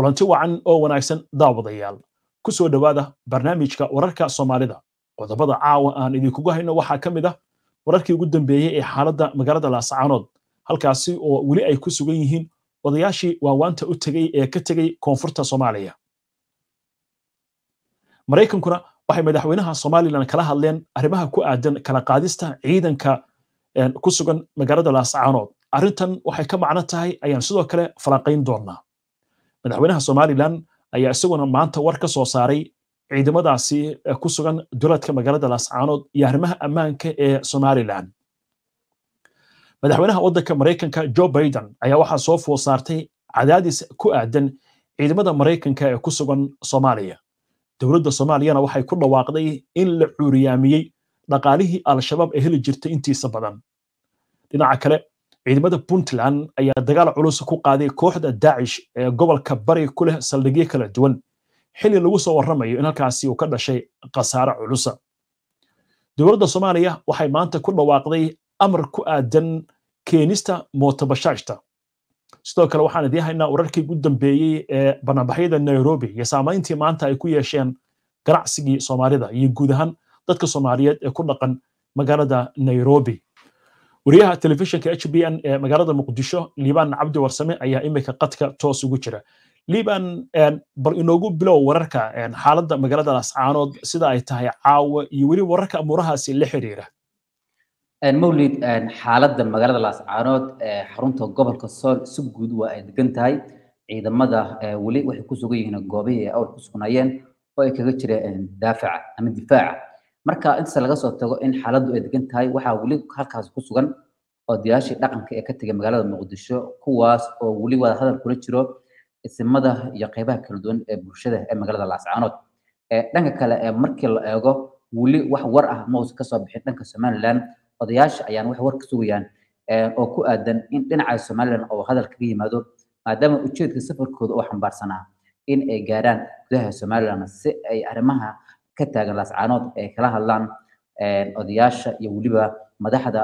kulanti wacan oo wanaagsan daawadayaal. Ku soo dhowaada barnaamijka wararka soomaalida. Qodobada caawa aan idinkugu hayno waxaa ka mid ah wararkii ugu dambeeyey ee xaaladda magaalada laascaanood halkaasi oo weli ay ku sugan yihiin odayaashii waawaanta u tegey ee ka tegey koonfurta soomaaliya. Maraykankuna waxay madaxweynaha somalilan kala hadleen arrimaha ku aadan kala qaadista ciidanka ku sugan magaalada laascaanood arrintan waxay ka macno tahay ayaan sidoo kale falanqayn doonnaa madaxweynaha somalilan ayaa isaguna maanta war ka soo saaray ciidamadaasi ku sugan duladka magaalada laascaanood iyo arrimaha ammaanka ee somalilan. Madaxweynaha waddanka maraykanka joe biden ayaa waxaa soo food saartay cadaadis ku aadan ciidamada maraykanka ee ku sugan soomaaliya. Dowladda soomaaliyana waxay ku dhawaaqday in la cuuriyaamiyey dhaqaalihii al-shabaab ee heli jirtay intiisa badan. Dhinaca kale ciidamada puntland ayaa dagaal culus ku qaaday kooxda daacish ee gobolka bari ku leh saldhigyo kala duwan. Xilli lagu soo warramayo in halkaasi uu ka dhashay khasaare culusa dowladda soomaaliya waxay maanta ku dhawaaqday amar ku aadan keenista mootabashaashta sidoo kale waxaan idiin haynaa wararkii ugu dambeeyey ee banaanbaxyada nairobi iyo saamayntii maanta ay ku yeesheen ganacsigii soomaalida iyo guud ahaan dadka soomaaliyeed ee ku dhaqan magaalada nairobi wariyaha telefishinka h b n ee magaalada muqdisho liibaan cabdi warsame ayaa imika qadka toos ugu jira. Liibaan bal inoogu bilow wararka xaaladda magaalada lascaanood sida ay tahay caawa iyo weli wararka amuurahaasi la xiriira. Mawlid xaaladda magaalada laascaanood xarunta gobolka sool si guud waa ay degan tahay. Ciidamada weli waxay ku sugan yihiin goobihii ay awr ku sugnaayeen oo ay kaga jireen daafaca ama difaaca marka intaas laga soo tago in xaaladdu ay degan tahay waxaa weli halkaas ku sugan odayaashii dhaqanka ee ka tegay magaalada muqdisho kuwaas oo weli wada hadal kula jiro isimada iyo qeybaha kala duwan ee bulshada ee magaalada laascaanood dhanka kale markii la eego weli wax war ah ma uusan ka soo bixin dhanka somaliland odayaasha ayaan wax war ka sugayaan oo ku aadan in dhinaca somaliland oo hadal kaga yimaado maadaama ujeedka safarkooda oo xambaarsanaa in ay gaaraan gudaha somaliland si ay arrimaha ka taagan laascaanood ay kala hadlaan odayaasha iyo weliba madaxda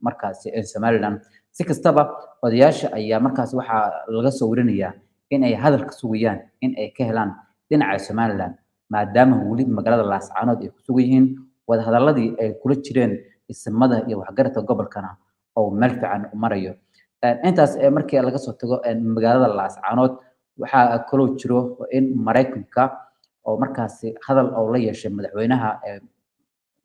markaasi somaliland. Si kastaba odayaasha ayaa markaas waxaa laga soo warinayaa in ay hadal ka sugayaan in ka helaan dhinaca somaliland maadaama weli magaalada laascaanood ay ku yihiin wadahadaladii ay kula jireen isimada iyo waxgaradka gobolkana oo meel fiican u marayo. Intaas markii laga soo tago magaalada laascaanood waxaa kaloo jiro in maraykanka oo markaasi hadal oo la yeeshay madaxweynaha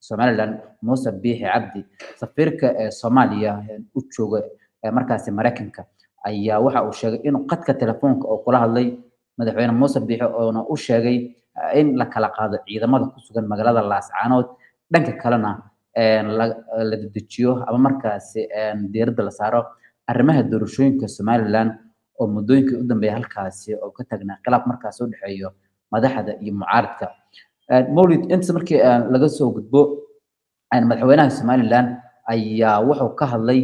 somaliland muuse biixi cabdi safiirka soomaaliya u jooga markaasi maraykanka ayaa waxa uu sheegay inuu qadka telefoonka oo kula hadlay madaxweyne muuse biixi oona u sheegay in la kala qaado ciidamada ku sugan magaalada laascaanood dhanka kalena la dedejiyo ama markaasi diiradda la saaro arrimaha doorashooyinka somaliland oo muddooyinkii u dambeeya halkaasi oo ka tagnaa khilaaf markaasi u dhexeeyo madaxda iyo mucaaradka. Mawlid intaas markii laga soo gudbo madaxweynaha somaliland ayaa wuxuu ka hadlay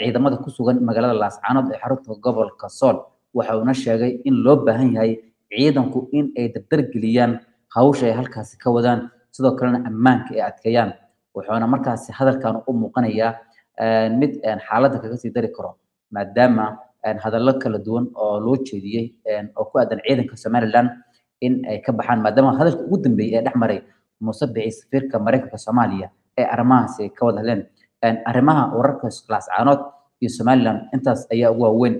ciidamada ku sugan magaalada laascaanood ee xarunta gobolka sool waxa uuna sheegay in loo baahan yahay ciidanku in ay dardar geliyaan hawsha ay halkaasi ka wadaan sidoo kalena ammaanka ay adkeeyaan. Wuxuuna markaasi hadalkan u muuqanayaa mid xaaladda kaga sii dari karo maadaama hadallo kala duwan oo loo jeediyey oo ku aadan ciidanka somaliland in ay ka baxaan maadaama hadalka ugu dambeeyey ee dhex maray muuse bici safiirka maraykanka soomaaliya ee arrimahaasi ka wada hadleen arrimaha wararka laascaanood iyo somaliland intaas ayaa ugu waaweyn.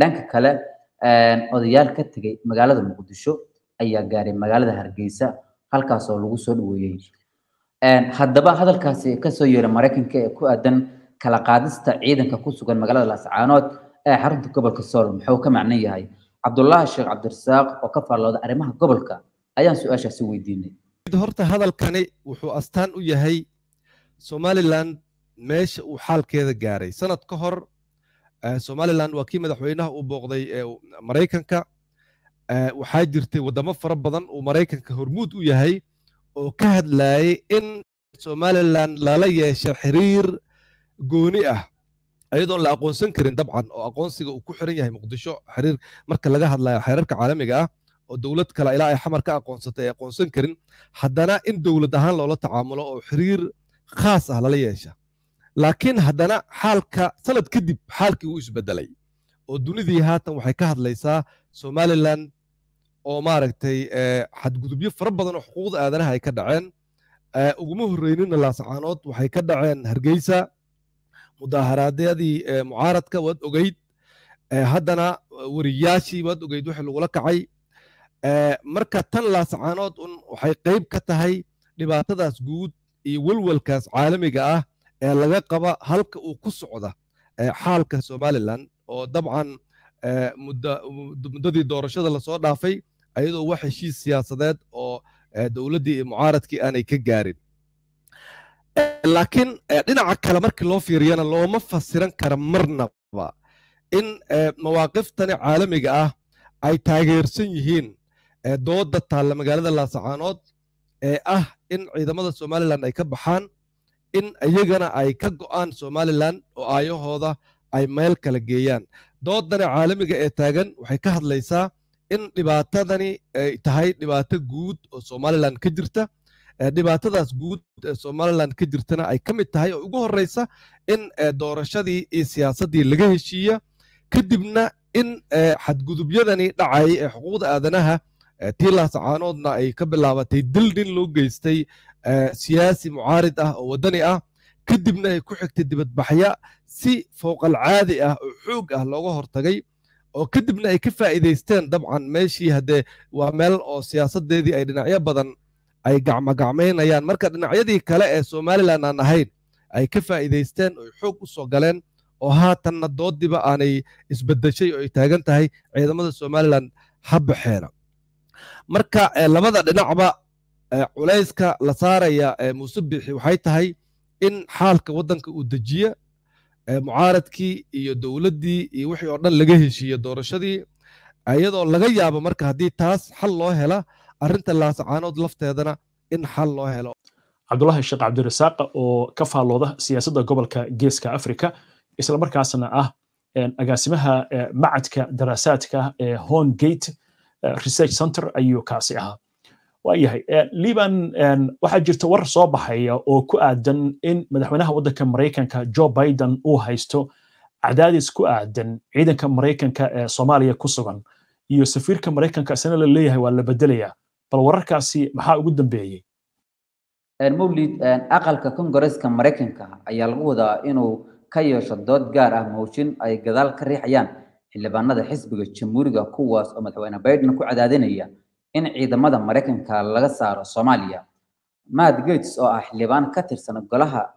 Dhanka kale odayaal ka tegay magaalada muqdisho ayaa gaaray magaalada hargeysa halkaas oo lagu soo dhaweeyey haddaba hadalkaasi ka soo yeeray maraykanka ee ku aadan kala qaadista ciidanka ku sugan magaalada laascaanood ee xarunta gobolka sool muxuu ka macnan yahay cabdullaahi sheekh cabdirasaaq oo ka faallooda arrimaha gobolka ayaan su'aashaasi weydiinay. Horta hadalkani wuxuu astaan u yahay somaliland meesha uu xaalkeeda gaaray. Sanad ka hor somaliland waa kii madaxweynaha uu booqday maraykanka waxaa jirtay waddamo fara badan uu maraykanka hormuud u yahay oo ka hadlayay in somaliland lala yeesho xiriir gooni ah ayadoon la aqoonsan karin dabcan oo aqoonsiga uu ku xiran yahay muqdisho xiriir marka laga hadlayo xeerarka caalamiga ah oo dowlad kale ilaa ay xamar ka aqoonsatay ay aqoonsan karin haddana in dowlad ahaan loola tacaamulo oo xiriir khaas ah lala yeesha. Laakiin haddana xaalka sanad kadib xaalkii uu isbedelay oo dunidii haatan waxay ka hadlaysaa somaliland oo maaragtay xadgudubyo fara badan oo xuquuqda aadanaha ay ka dhaceen. Uguma horreynina laasacaanood waxay ka dhaceen hargeysa mudaaharaadyadii mucaaradka waad ogeyd haddana weriyaashii waad ogeyd wixii lagula kacay marka tan laasacaanood un waxay qayb ka tahay dhibaatadaas guud iyo welwelkaas caalamiga ah ee laga qaba halka uu ku socda xaalka somalilan oo dabcan muddadii doorashada la soo dhaafay ayadoo wax heshiis siyaasadeed oo dowladdii iyo mucaaradkii aanay ka gaarin laakiin dhinaca kale markii loo fiiriyana looma fasiran kara marnaba in mawaaqiftani caalamiga ah ay taageersan yihiin dooda taalla magaalada laasacaanood ee ah in ciidamada somalilan ay ka baxaan in iyagana ay ka go'aan somalilan oo aayahooda ay meel kala geeyaan. Doodani caalamiga ee taagan waxay ka hadlaysaa in dhibaatadani ay tahay dhibaato guud oo somalilan ka jirta dhibaatadaas guud ee somalilan ka jirtana ay ka mid tahay oo ugu horreysa in doorashadii iyo siyaasaddii laga heshiiya kadibna in xadgudubyadani dhacay ee xuquuqda aadanaha tii laasacaanoodna ay ka bilaabatay dil nin loo geystay siyaasi mucaarid ah oo waddani ah. Kadibna ay ku xigtay dibadbaxya si fowqal caadi ah oo xoog ah looga hortagay oo kadibna ay ka faa'iidaysteen dabcan meeshii haddee waa meel oo siyaasaddeedii ay dhinacyo badan ay gacmogacmaynayaan marka dhinacyadii kale ee somalilan aan ahayn ay ka faa'iidaysteen oo xoog u soo galeen oo haatanna doodiba aanay isbeddeshay oo ay taagan tahay ciidamada somalilan ha baxeena marka labada dhinacba culayska la saaraya muuse bixi waxay tahay in xaalka waddanka uu dejiya mucaaradkii iyo dowladdii iyo wixii oo dhan laga heshiiye doorashadii iyadoo laga yaabo marka haddii taas xal loo hela arrinta laasacaanood lafteedana in xal loo helo. Cabdulahi sheekh cabdirasaaq oo ka faallooda siyaasadda gobolka geeska africa islamarkaasna ah agaasimaha macadka daraasaadka ee horngate research center ayuu kaasi ahaa. Waayahay liban waxaa jirta war soo baxaya oo ku aadan in madaxweynaha waddanka maraykanka joe biden uu haysto cadaadis ku aadan ciidanka maraykanka ee soomaaliya ku sugan. Iyo safiirka maraykanka isna la leeyahay waa la bedelayaa bal wararkaasi maxaa ugu dambeeyey? Mawlid aqalka kongareska maraykanka ayaa lagu wadaa inuu ka yeesho dood gaar ah mooshin ay gadaal ka riixayaan xildhibaanada xisbiga jamhuuriga kuwaas oo madaxweyne biden ku cadaadinaya in ciidamada maraykanka laga saaro soomaaliya. Matt gates oo ah xildhibaan ka tirsan golaha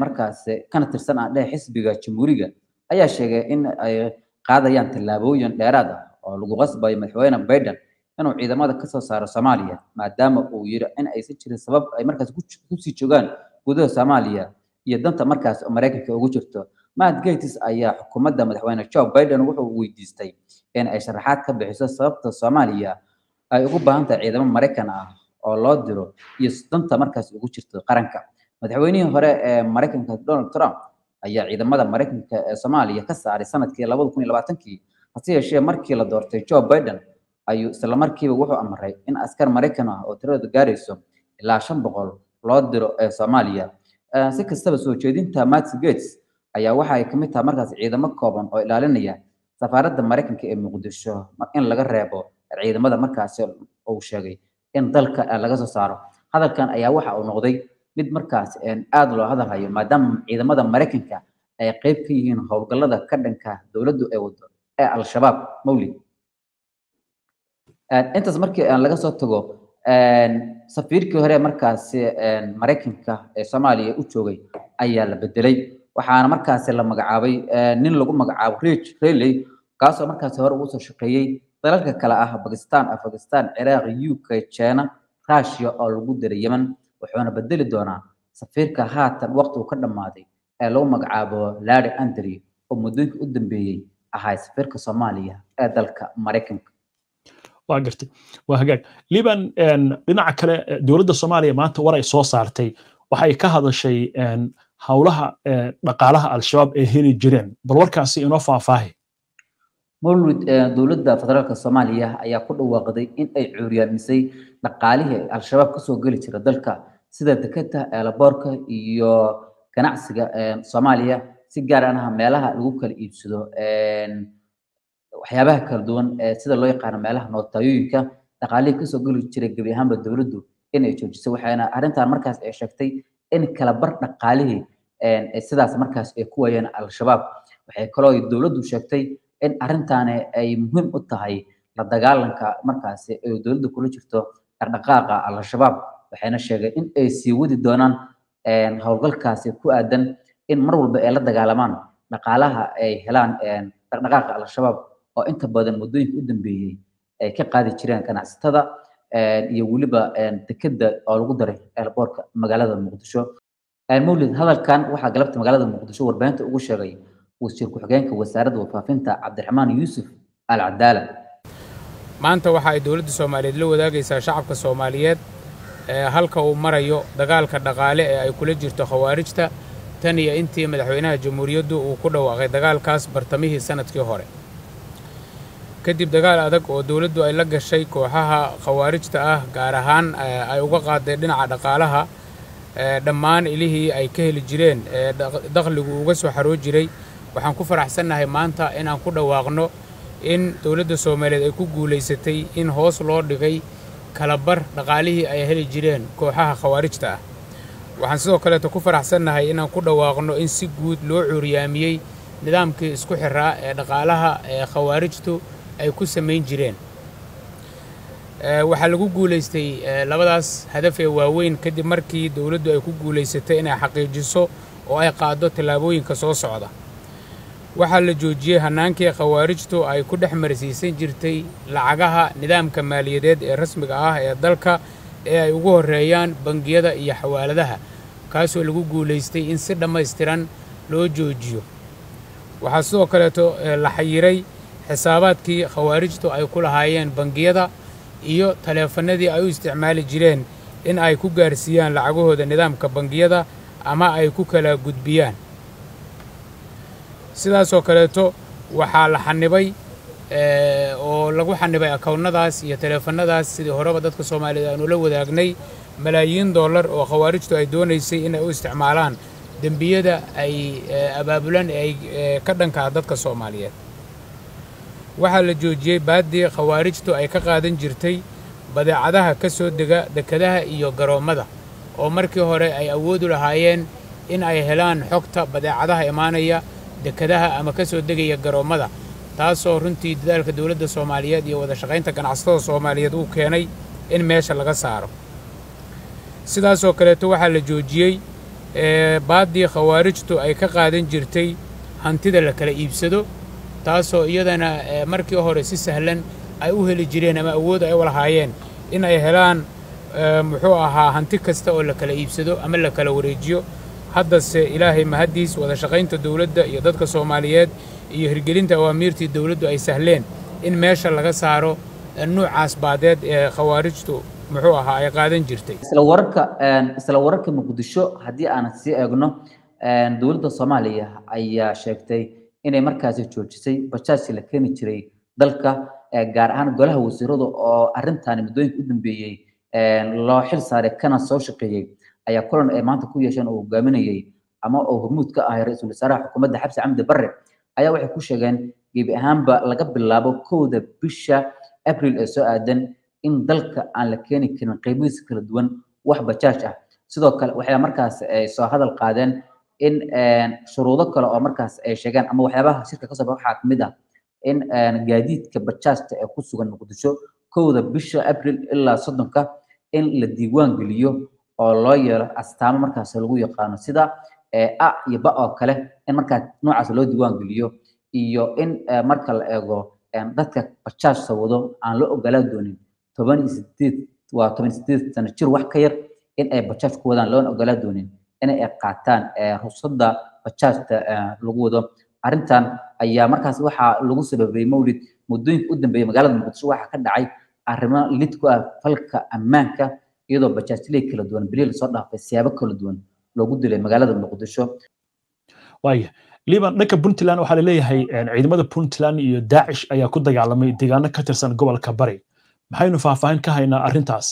markaas kana tirsan ah dhehe xisbiga jamhuuriga ayaa sheegay in ay qaadayaan tallaabooyin dheeraad ah oo lagu qasbayo madaxweyne biden inuu ciidamada ka soo saaro soomaaliya maadaama uu yiri in aysan jirin sabab ay markaas ku sii joogaan gudaha soomaaliya iyo danta markaas maraykanka ugu jirto. Matt gates ayaa xukuumadda madaxweyne joe biden wuxuu weydiistay in ay sharaxaad ka bixiso sababta soomaaliya ay ugu baahan tahay ciidamo maraykan ah oo loo diro iyo danta markaas ugu jirto qaranka. Madaxweynihii hore ee maraykanka donald trump ayaa ciidamada maraykanka ee soomaaliya ka saaray sannadkii labada kun iyo labaatankii hase yeeshee markii la doortay joe biden ayuu isla wuxuu amray in askar maraykan ah oo tiradooda gaarayso ilaa shan boqol loo diro ee soomaaliya. Si kastaba soo jeedinta matt gates ayaa waxa ay ka mid tahay markaas ciidamo kooban oo ilaalinaya safaaradda maraykanka ee muqdisho in laga reebo ciidamada markaasi uu sheegay in dalka laga soo saaro. Hadalkan ayaa waxa uu noqday mid markaas aad loo hadalhayo maadaama ciidamada maraykanka ay qayb ka yihiin howlgallada ka dhanka dowladdu ay wado ee al-shabaab mawlid intaas markii laga soo tago safiirkii hore markaasi maraykanka ee soomaaliya u joogay ayaa la bedelay waxaana markaasi la magacaabay nin lagu magacaabo rich rayley kaasoo markaasi hore ugu soo shaqeeyey dalalka kale ah bakistan afghanistan ciraaq u k china russia oo lagu diray yemen. Wuxuuna bedeli doonaa safiirka haatan waqti uu ka dhammaaday ee lagu magacaabo larry andry oo muddooyinkii u dambeeyey ahay safiirka soomaaliya ee dalka maraykanka waa gartay. Waa hagaag. Liban dhinaca kale dowladda soomaaliya maanta war ay soo saartay. Waxay ka hadashay howlaha dhaqaalaha al-shabaab ay heli jireen. Bal warkaasi inoo faahfaahi. Mawlid dowladda federaalka soomaaliya ayaa ku dhawaaqday in ay cuuryaamisay dhaqaalihii al-shabaab ka soo geli jira dalka sida deketa eelaboorka iyo ganacsiga soomaaliya si gaar ah meelaha lagu kala iibsado waxyaabaha kala duwan ee sida loo yaqaano meelaha nootayooyinka dhaqaalihii ka soo geli jiray gebi ahaanba dowladdu inay joojisay waxayna arrintan markaas ay sheegtay in kala bar dhaqaalihii sidaas markaas ay ku waayeen al-shabaab. Waxay kaloo dowladdu sheegtay in arrintaani ay muhiim u tahay la dagaalanka markaasi ay dowladda kula jirto dhaqdhaqaaqa al-shabaab. Waxayna sheegeen in ay sii wadi doonaan howlgalkaasi ku aadan in mar walba ay la dagaalamaan dhaqaalaha ay helaan dhaqdhaqaaqa al-shabaab oo inta badan muddooyinka u dambeeyey ay ka qaadi jireen ganacsatada iyo weliba dekedda oo lagu daray eelboorka magaalada muqdisho. Mawlid hadalkan waxaa galabta magaalada muqdisho warbaahinta ugu sheegay wasiir ku-xigeenka wasaaradda warfaafinta cabdiraxmaan yuusuf al cadaala maanta waxa ay dowladda soomaaliyeed la wadaagaysaa shacabka soomaaliyeed halka uu marayo dagaalka dhaqaale ee ay kula jirto khawaarijta. Tan iyo intii madaxweynaha jamhuuriyaddu uu ku dhawaaqay dagaalkaas bartamihii sannadkii hore kadib dagaal adag oo dowladdu ay la gashay kooxaha khawaarijta ah gaar ahaan ay uga qaaday dhinaca dhaqaalaha dhammaan ilihii ay ka heli jireen ee dakhligu uga soo xaroo jiray. Waxaan ku faraxsannahay maanta inaan ku dhawaaqno in dowladda soomaaliyeed ay ku guulaysatay in hoos loo dhigay kalabar dhaqaalihii ay heli jireen kooxaha khawaarijta ah. Waxaan sidoo kaleeto ku faraxsannahay inaan ku dhawaaqno in si guud loo cuuriyaamiyey nidaamkii isku xiraa ee dhaqaalaha ee khawaarijtu ay ku samayn jireen. Waxaa lagu guulaystay labadaas hadaf ee waaweyn kadib markii dowladdu ay ku guulaysatay inay xaqiijiso oo ay qaaddo tallaabooyinka soo socda. Waxaa la joojiyey hannaankii khawaarijtu ay ku dhex marsiisan jirtay lacagaha nidaamka maaliyadeed ee rasmiga ah ee dalka ee ay ugu horreeyaan bangiyada iyo xawaaladaha kaasoo lagu guulaystay in si dhammaystiran loo joojiyo. Waxaa sidoo kaleeto la xayiray xisaabaadkii khawaarijtu ay ku lahaayeen bangiyada iyo taleefannadii ay u isticmaali jireen in ay ku gaarsiiyaan lacagahooda nidaamka bangiyada ama ay ku kala gudbiyaan. Sidaasoo kaleeto waxaa la xanibay oo lagu xanibay akownnadaas iyo taleefannadaas sidii horeba dadka soomaaliyeed aanu la wadaagnay malaayiin dollar oo khawaarijtu ay doonaysay inay u isticmaalaan dembiyada ay abaabulan ee ay ka dhankaa dadka soomaaliyeed waxaa la joojiyey baaddii khawaarijtu ay ka qaadan jirtay badeecadaha ka soo dega dekedaha iyo garoommada oo markii hore ay awoodu lahaayeen in ay helaan xogta badeecadaha imaanaya dekedaha ama ka soo degaya garoommada taasoo runtii dadaalka dowladda soomaaliyeed iyo wada shaqaynta ganacsatada soomaaliyeed uu keenay in meesha laga saaro. Sidaasoo kaleeto waxaa la joojiyey baaddii khawaarijtu ay ka qaadan jirtay hantida la kala iibsado taasoo iyadana markii hore si sahlan ay u heli jireen ama awood ay u lahaayeen in ay helaan muxuu ahaa hanti kasta oo la kala iibsado ama la kala wareejiyo. Haddase ilaahay mahaddiis wada shaqaynta dowladda iyo dadka soomaaliyeed iyo hirgelinta awaamiirtii dowladdu ay sahleen in meesha laga saaro nuucaas baadeed ee khawaarijtu muxuu ahaa ay qaadan jirtay. Isla wararka isla wararka muqdisho haddii aan sii eegno dowladda soomaaliya ayaa sheegtay inay markaasi joojisay bajaajka la keeni jiray dalka gaar ahaan golaha wasiirada oo arrintaani muddooyinka u dambeeyey loo xil saaray kana soo shaqeeyey ayaa kulan ay maanta ku yeesheen oo hogaaminayey ama oo hormuud ka ahay ra'iisul wasaaraha xukuumadda xabsi camdi barre. Ayaa waxay ku sheegeen gebi ahaanba laga bilaabo kowda bisha abril ee soo aadan in dalka aan la keeni karin qiimihiisa kala duwan wax bajaaj ah. Sidoo kale waxay markaas ay soo hadal qaadeen in shuruudo kale oo markaas ay sheegeen ama waxyaabaha shirka ka soo baxa waxaa ka mid ah in gaadiidka bajaajta ee ku sugan muqdisho kowda bisha abril ilaa soddonka in la diiwaan geliyo oo loo yeelo astaamo markaas lagu yaqaano sida a iyo ba oo kale in markaas noocaas loo diiwaan geliyo iyo in marka la eego dadka bajaaj sawado aan loo ogolaa doonin toban iyo sideed waa toban iyo sideed sano jir wax ka yar in ay bajaaj ku wadaan loona ogolaa doonin in ay qaataan ruqsadda bajaajta lagu wado. Arrintan ayaa markaas waxaa lagu sababeeyey mawlid muddooyinka u dambeeyey magaalada muqdisho waxaa ka dhacay arrimo lid ku ah falka ammaanka iyadoo bajaajley kala duwan beri la soo dhaafay siyaabo kala duwan loogu dilay magaalada muqdisho. Waaya liban dhanka puntland waxaa la leeyahay ciidamada puntland iyo daacish ayaa ku dagaalamay deegaano ka tirsan gobolka bari. Maxaynu faahfaahin ka haynaa arrintaas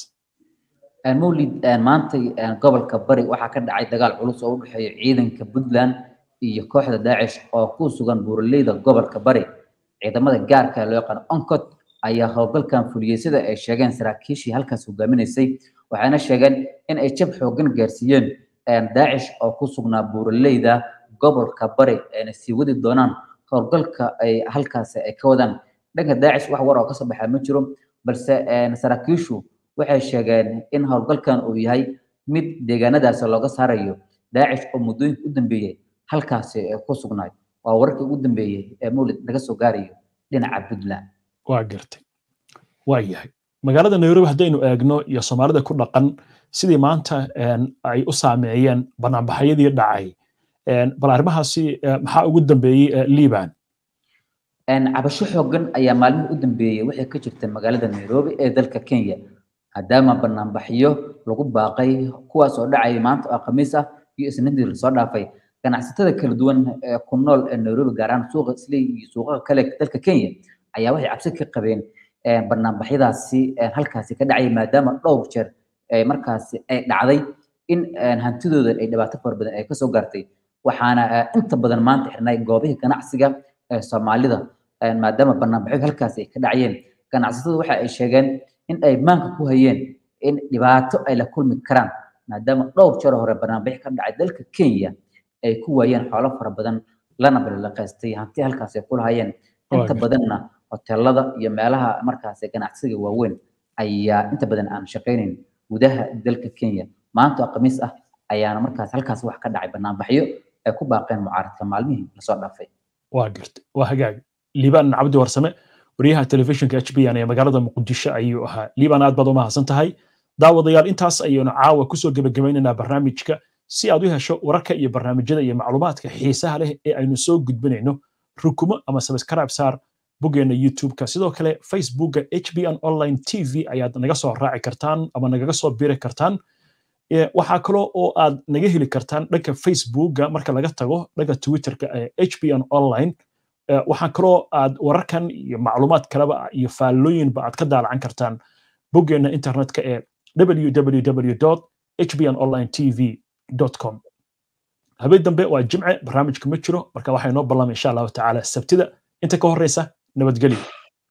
mawlid maanta gobolka bari waxaa ka dhacay dagaal culus oo u dhexeeya ciidanka puntland iyo kooxda daacish oo ku sugan buuraleyda gobolka bari. Ciidamada gaarka loo yaqaan oncod ayaa howlgalkan fuliyey sida ay sheegeen saraakiishii halkaas hogaaminaysay waxayna sheegeen in ay jab xoogan gaarsiiyeen daacish oo ku sugnaa buuraleyda gobolka bari ayna sii wadi doonaan howlgalka ay halkaasi ay ka wadaan. Dhanka daacish wax war oo ka soo baxaa ma jiro balse saraakiishu waxay sheegeen in howlgalkan uu yahay mid deegaanadaasi looga saarayo daacish oo muddooyinka u dambeeyey halkaasi ku sugnaay waa wararkii ugu dambeeyey ee mawlid laga soo gaarayo dhinaca puntland. Waa gartay. Waa yahay. Magaalada nairobi haddaynu eegno iyo soomaalida ku dhaqan sidii maanta ay u saameeyeen banaanbaxyadii dhacay bal arrimahaasi maxaa ugu dambeeyey liban cabasho xoogan ayaa maalmihii u dambeeyey waxay ka jirta magaalada nairobi ee dalka kenya maadaama banaanbaxyo lagu baaqay kuwaas oo dhacaya maanta oo khamiis ah iyo isniintii la soo dhaafay. Ganacsatada kala duwan ee ku nool ee nairobi gaar ahaan suuqa isley iyo suuqaha kale dalka kenya ayaa waxay cabsi ka qabeen banaanbaxyadaasi halkaasi ka dhacay maadaama dhowr jeer markaasi ay dhacday in hantidooda ay dhibaato fara badan ay ka soo gaartay. Waxaana inta badan maanta xirnay goobihii ganacsiga soomaalida maadaama banaanbaxyo halkaasi ay ka dhacayeen. Ganacsatada waxa ay sheegeen in ay maanka ku hayeen in dhibaato ay la kulmi karaan maadaama dhowr jeer hore banaanbaxyo ka dhacay dalka kenya ay ku waayeen xoolo fara badan lana ballanqaystay hanti halkaasi ay ku lahayeen inta badanna hoteelada iyo meelaha markaasi ganacsiga waaweyn ayaa inta badan aan shaqaynayn gudaha dalka kenya. Maanta oo khamiis ah ayaana markaas halkaas wax ka dhacay banaanbaxyo ay ku baaqeen mucaaradka maalmihii la soo dhaafay waa gartay waa hagaag. Liibaan cabdi warsame wariyaha telefishinka h b n ee magaalada muqdisho ayuu ahaa. Liibaan aad baad u mahadsan tahay daawadayaal intaas ayaynu caawa ku soo gebagabaynaynaa barnaamijka si aad u hesho wararka iyo barnaamijyada iyo macluumaadka xiisaha leh ee aynu soo gudbinayno. Rukumo ama subscribe saar boggeena youtube-ka. Sidoo kale facebookga hbn online t v ayaad naga soo raaci kartaan ama nagaga soo biri kartaan. Waxaa kaloo oo aad naga heli kartaan dhanka facebookga marka laga tago dhanka twitterka ee hbn online waxaa kaloo aad wararkan iyo macluumaad kaleba iyo faallooyinba aad ka daalacan kartaan boggeena internetka ee www hbn online tv com. Habeen dambe waa jimce barnaamijka ma jiro marka waxaa inoo ballamay insha allahu tacaala sabtida. Inta ka horreysa nabadgelyo